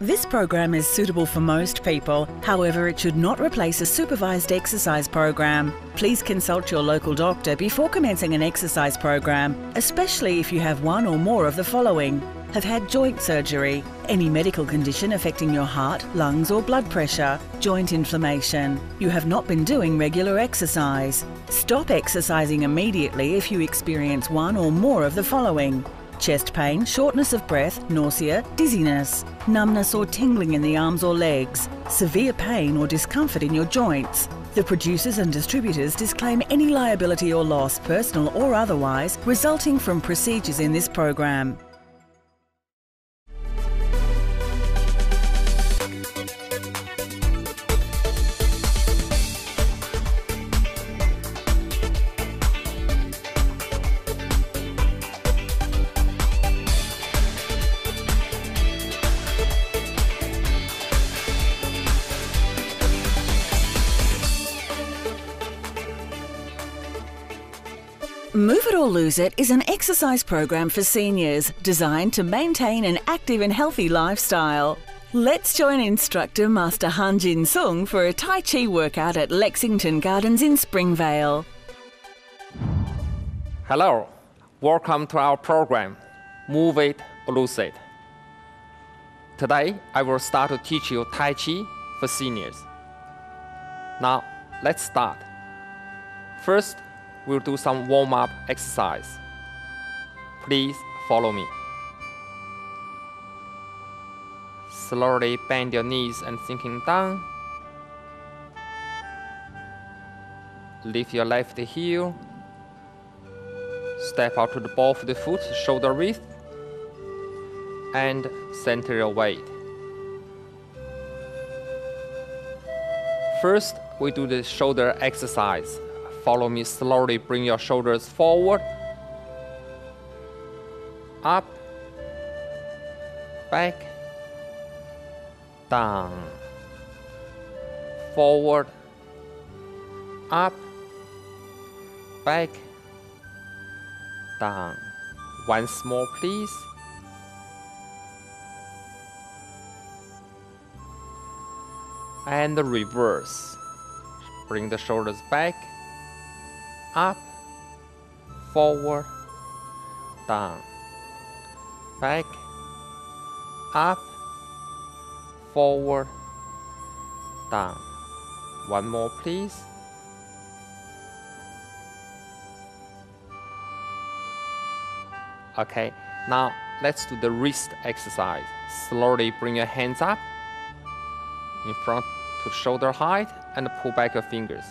This program is suitable for most people. However, it should not replace a supervised exercise program. Please consult your local doctor before commencing an exercise program, especially if you have one or more of the following have had joint surgery, any medical condition affecting your heart, lungs, or blood pressure, joint inflammation. You have not been doing regular exercise. Stop exercising immediately if you experience one or more of the following chest pain, shortness of breath, nausea, dizziness, numbness or tingling in the arms or legs, severe pain or discomfort in your joints. The producers and distributors disclaim any liability or loss, personal or otherwise, resulting from procedures in this program. Lose It is an exercise program for seniors designed to maintain an active and healthy lifestyle. Let's join instructor Master Han Jin Song for a Tai Chi workout at Lexington Gardens in Springvale. Hello, welcome to our program, Move It or Lose It. Today, I will start to teach you Tai Chi for seniors. Now, let's start. First, we'll do some warm-up exercise. Please follow me. Slowly bend your knees and sinking down. Lift your left heel. Step out to the ball of the foot, shoulder width. And center your weight. First, we do the shoulder exercise. Follow me slowly. Bring your shoulders forward, up, back, down, forward, up, back, down. Once more, please. And the reverse. Bring the shoulders back up, forward, down, back, up, forward, down. One more, please. Okay, now let's do the wrist exercise. Slowly bring your hands up in front to shoulder height and pull back your fingers.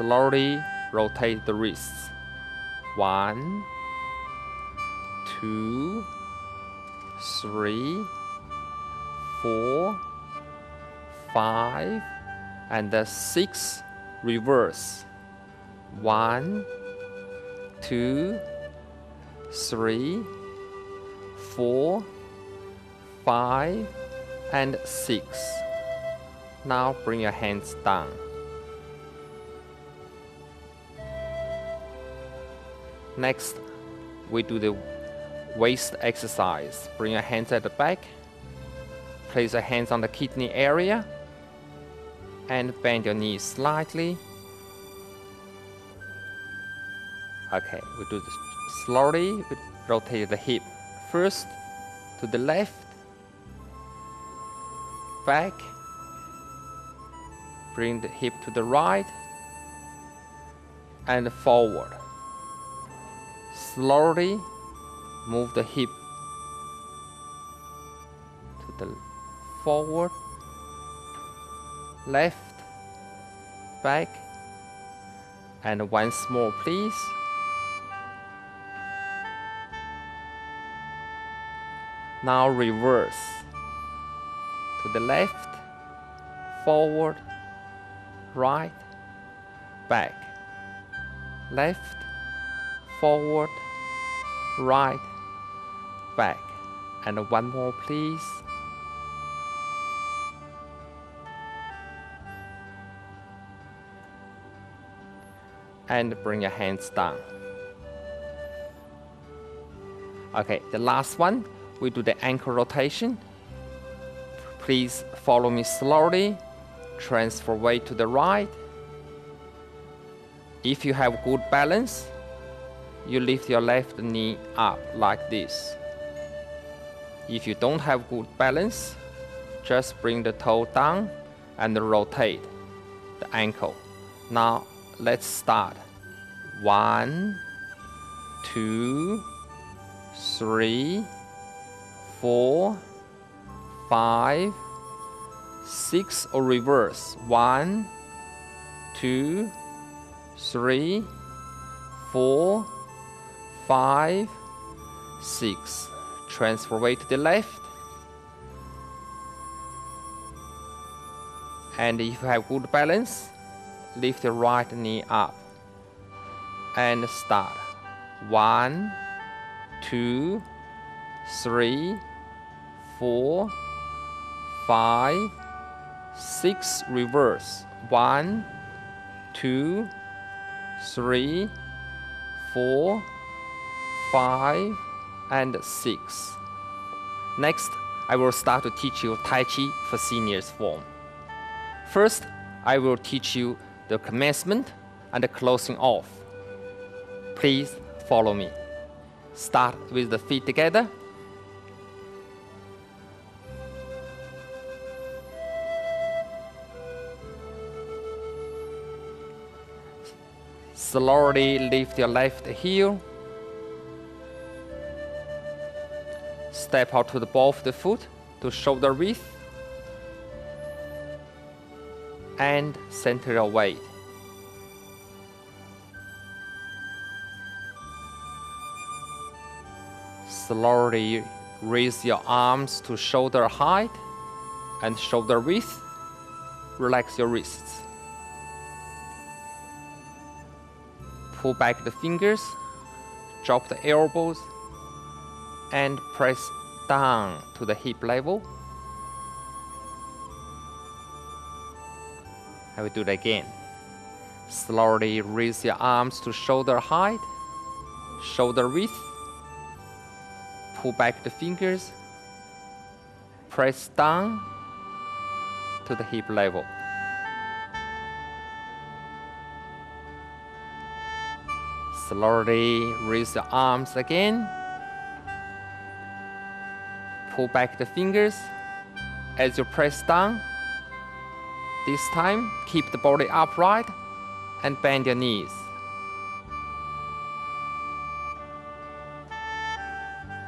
Slowly rotate the wrists. One, two, three, four, five, and the six reverse. One, two, three, four, five, and six. Now bring your hands down. Next, we do the waist exercise. Bring your hands at the back. Place your hands on the kidney area. And bend your knees slightly. Okay, we do this slowly. We rotate the hip first to the left, back. Bring the hip to the right and forward slowly move the hip to the forward, left, back, and once more please. Now reverse to the left, forward, right, back, left, forward, right, back. And one more, please. And bring your hands down. Okay, the last one, we do the ankle rotation. Please follow me slowly. Transfer weight to the right. If you have good balance, you lift your left knee up like this. If you don't have good balance, just bring the toe down and rotate the ankle. Now let's start. One, two, three, four, five, six, or reverse. One, two, three, four, five, six. Transfer weight to the left. And if you have good balance, lift the right knee up. And start. One, two, three, four, five, six, reverse. One, two, three, four, five, and six. Next, I will start to teach you Tai Chi for seniors form. First, I will teach you the commencement and the closing off. Please follow me. Start with the feet together. Slowly lift your left heel. Step out to the ball of the foot to shoulder width. And center your weight. Slowly raise your arms to shoulder height and shoulder width. Relax your wrists. Pull back the fingers, drop the elbows, and press down to the hip level. I will do it again. Slowly raise your arms to shoulder height, shoulder width. Pull back the fingers, press down to the hip level. Slowly raise your arms again. Pull back the fingers as you press down. This time, keep the body upright and bend your knees.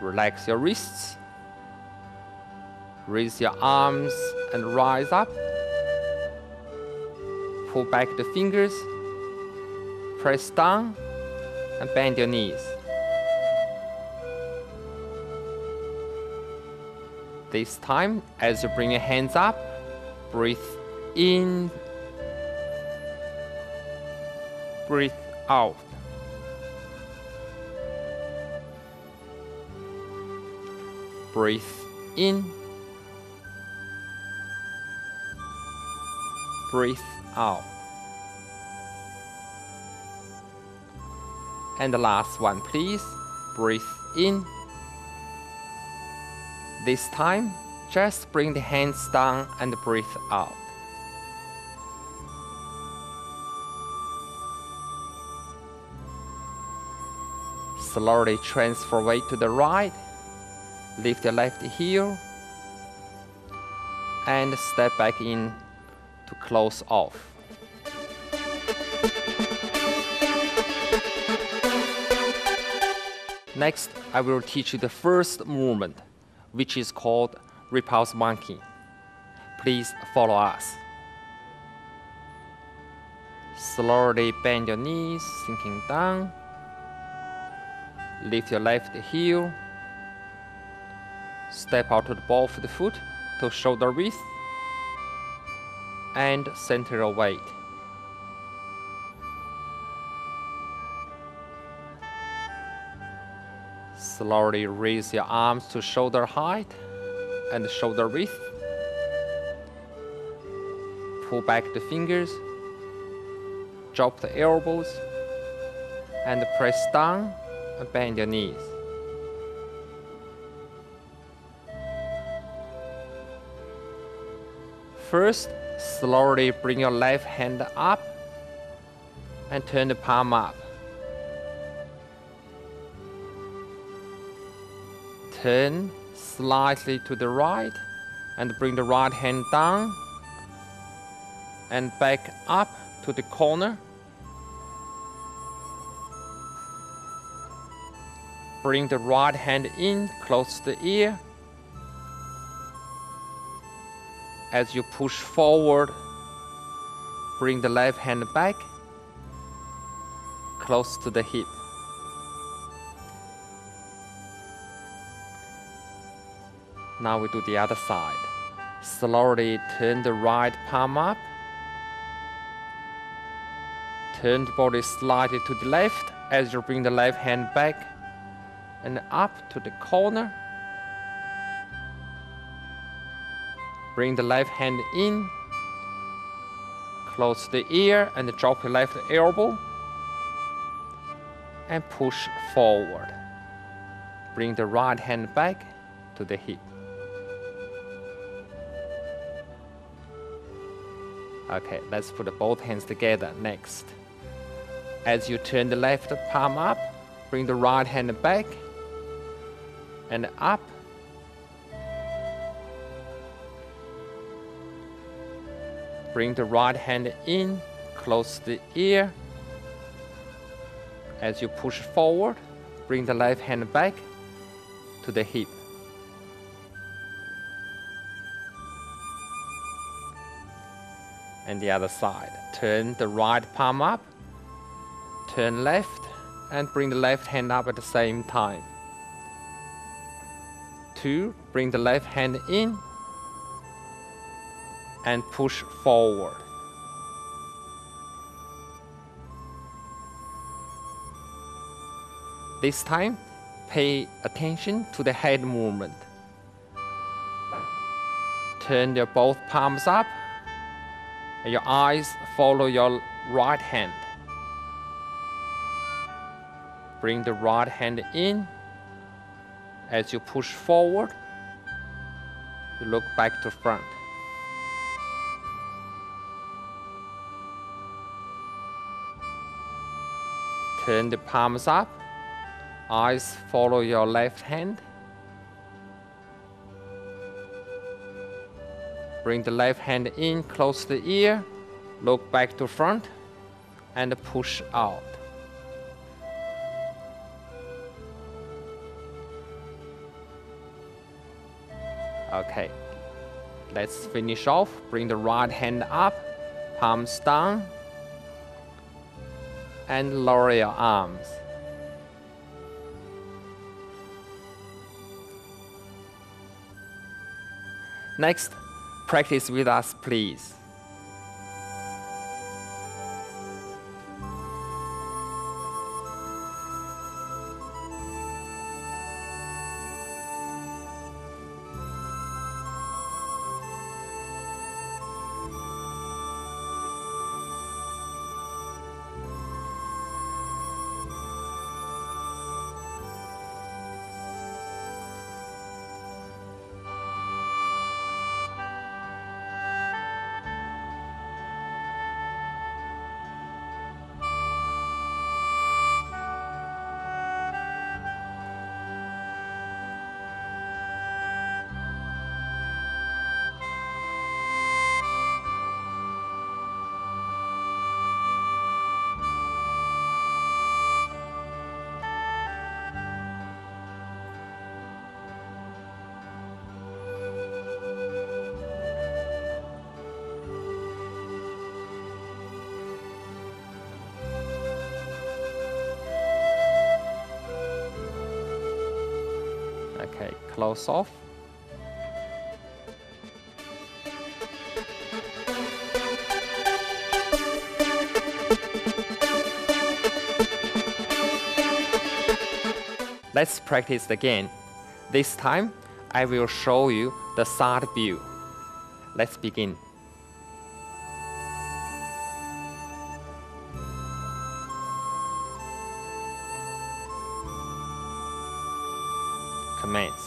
Relax your wrists. Raise your arms and rise up. Pull back the fingers. Press down and bend your knees. This time, as you bring your hands up, breathe in, breathe out. Breathe in, breathe out. And the last one, please. Breathe in. This time, just bring the hands down and breathe out. Slowly transfer weight to the right. Lift the left heel. And step back in to close off. Next, I will teach you the first movement, which is called repulse monkey. Please follow us. Slowly bend your knees, sinking down. Lift your left heel. Step out to the ball of the foot to shoulder width. And center your weight. Slowly raise your arms to shoulder height and shoulder width. Pull back the fingers. Drop the elbows. And press down and bend your knees. First, slowly bring your left hand up and turn the palm up. Turn slightly to the right and bring the right hand down and back up to the corner. Bring the right hand in, close to the ear. As you push forward, bring the left hand back, close to the hip. Now we do the other side. Slowly turn the right palm up. Turn the body slightly to the left as you bring the left hand back and up to the corner. Bring the left hand in. Close the ear and drop the left elbow. And push forward. Bring the right hand back to the hip. Okay, let's put both hands together next. As you turn the left palm up, bring the right hand back and up. Bring the right hand in, close the ear. As you push forward, bring the left hand back to the hip. And the other side. Turn the right palm up, turn left, and bring the left hand up at the same time. Two, bring the left hand in and push forward. This time, pay attention to the head movement. Turn your both palms up and your eyes follow your right hand. Bring the right hand in. As you push forward, you look back to front. Turn the palms up. Eyes follow your left hand. Bring the left hand in, close the ear, look back to front, and push out. Okay, let's finish off. Bring the right hand up, palms down, and lower your arms. Next, Practice with us, please. Close off. Let's practice again. This time, I will show you the side view. Let's begin. Commence.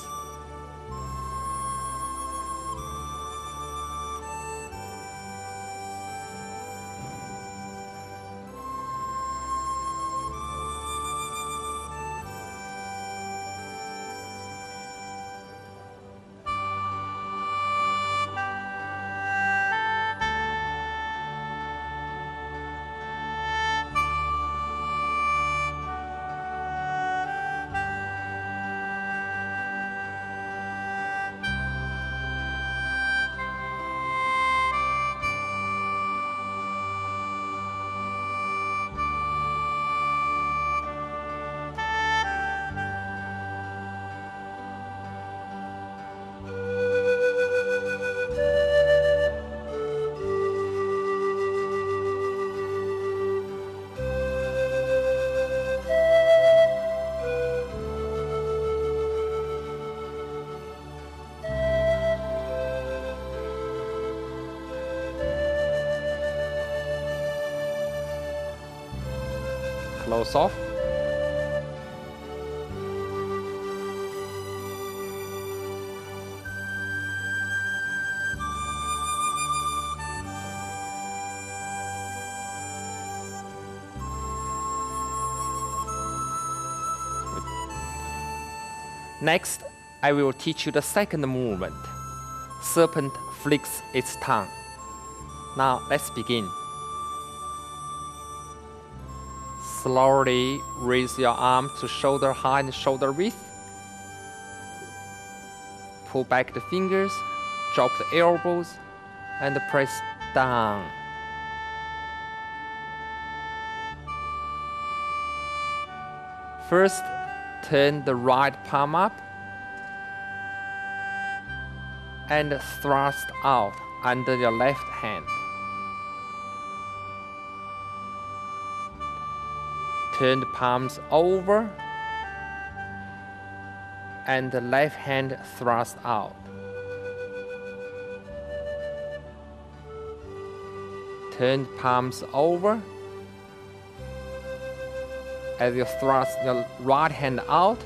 Off. Next, I will teach you the second movement. Serpent flicks its tongue. Now let's begin. Slowly raise your arm to shoulder height and shoulder width. Pull back the fingers, drop the elbows, and press down. First, turn the right palm up and thrust out under your left hand. Turn the palms over and the left hand thrust out. Turn palms over as you thrust the right hand out,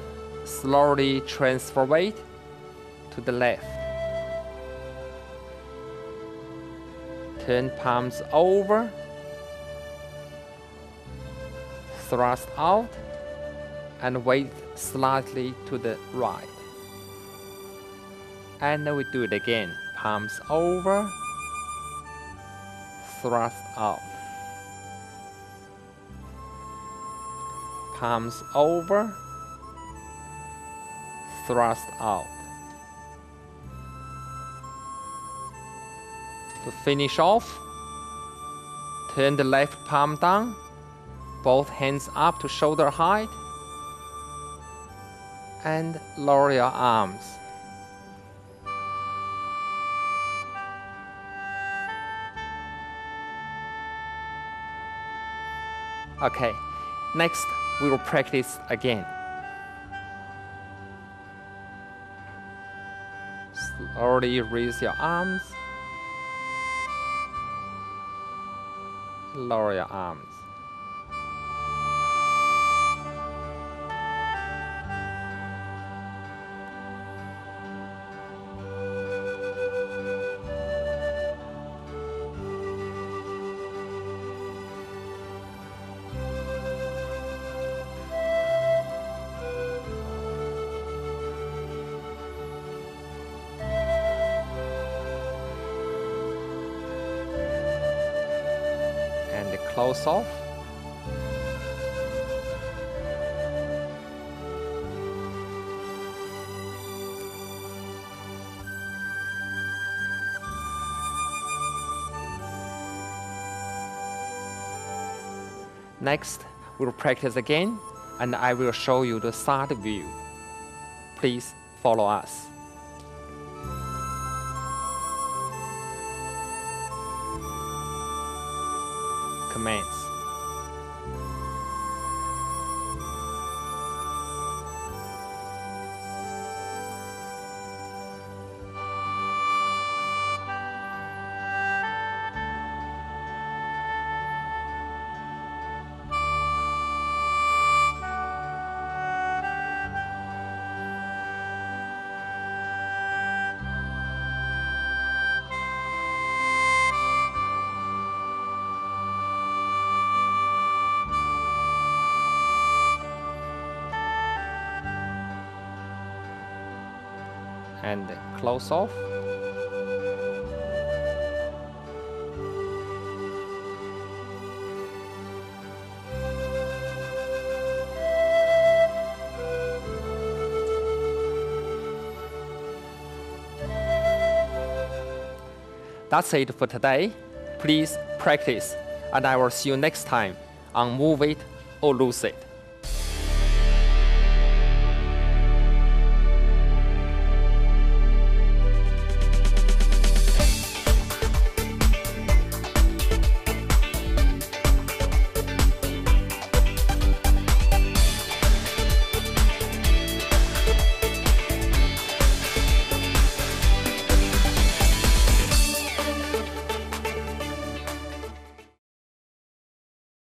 slowly transfer weight to the left. Turn palms over, thrust out, and weight slightly to the right. And we do it again. Palms over, thrust out. Palms over, thrust out. To finish off, turn the left palm down, both hands up to shoulder height, and lower your arms. Okay, next we will practice again. Slowly raise your arms. Lower your arms. Next, we'll practice again and I will show you the side view. Please follow us. And close off. That's it for today. Please practice, and I will see you next time on Move It or Lose It.